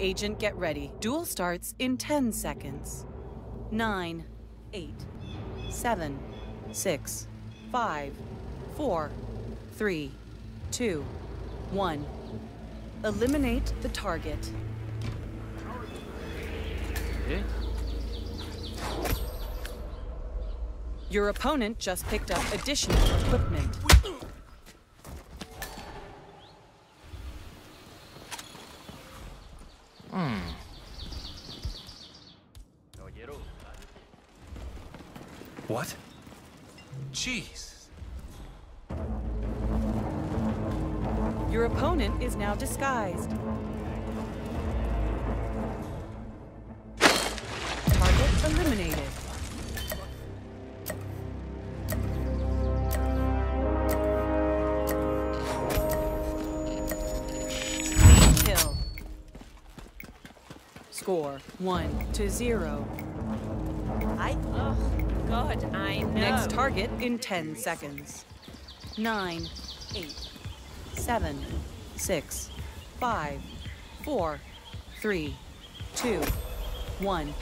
Agent, get ready. Duel starts in 10 seconds. 9, 8, 7, 6, 5, 4, 3, 2, 1. Eliminate the target. Eh? Your opponent just picked up additional equipment. Hmm. What? Jeez. Your opponent is now disguised. Score one to zero. I. Oh, God, I know. Next target in 10 seconds. Nine, eight, seven, six, five, four, three, two, one.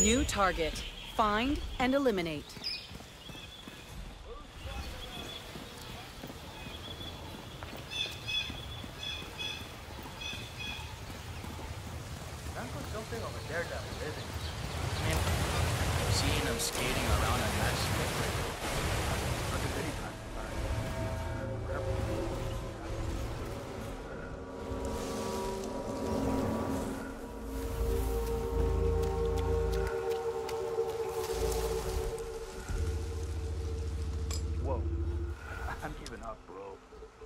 New target. Find and eliminate. Something over there that I'm living. Man, seeing them skating around a match different. Whoa. I'm giving up, bro.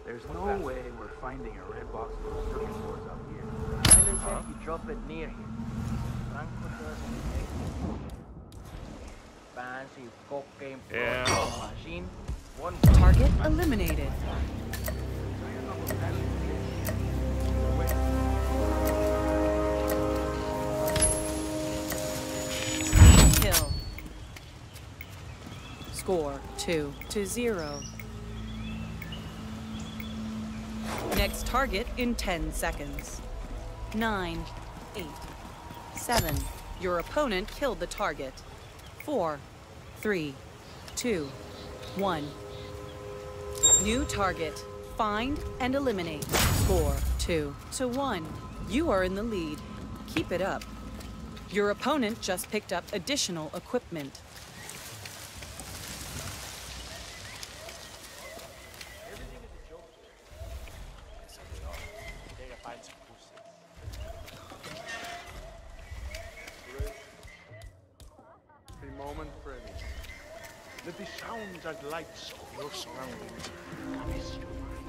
There's no way we're finding a red box for the circuit boards up here. Tyler said he dropped it near here. Doesn't Fancy cocaine Yeah. machine. One Target eliminated. Kill. Score two to zero. Next target in 10 seconds. Nine, eight, seven. Your opponent killed the target. Four, three, two, one. New target. Find and eliminate. Score two to one. You are in the lead. Keep it up. Your opponent just picked up additional equipment. A moment, Freddy. Let the sounds and lights of your surroundings caress your mind.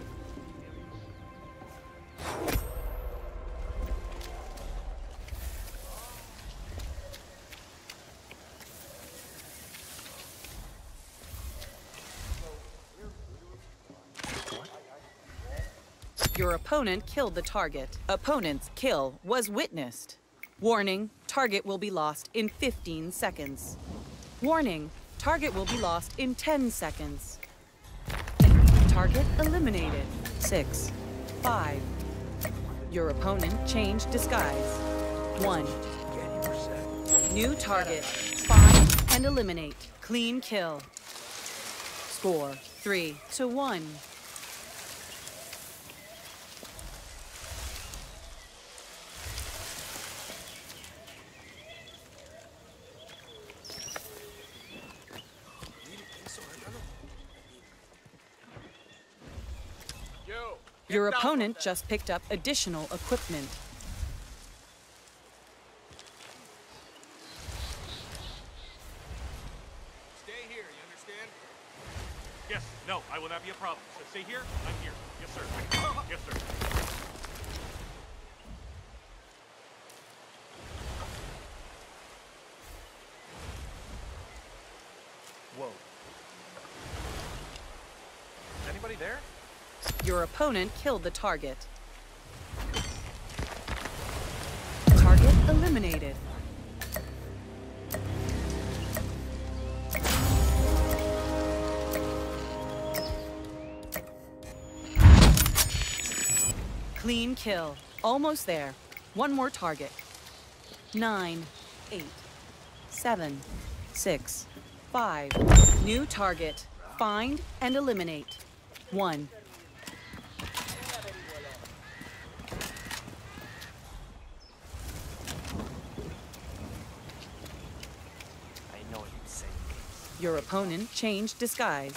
Your opponent killed the target. Opponent's kill was witnessed. Warning, target will be lost in 15 seconds. Warning, target will be lost in 10 seconds. Target eliminated. Six, five. Your opponent changed disguise. One. New target. Find and eliminate. Clean kill. Score three to one. Your opponent just picked up additional equipment. Stay here, you understand? Yes, no, I will not be a problem. So stay here, I'm here. Yes, sir. Yes, sir. Whoa. Is anybody there? Your opponent killed the target. Target eliminated. Clean kill. Almost there. One more target. Nine, eight, seven, six, five. New target. Find and eliminate. One. I know you'd say Your opponent changed disguise.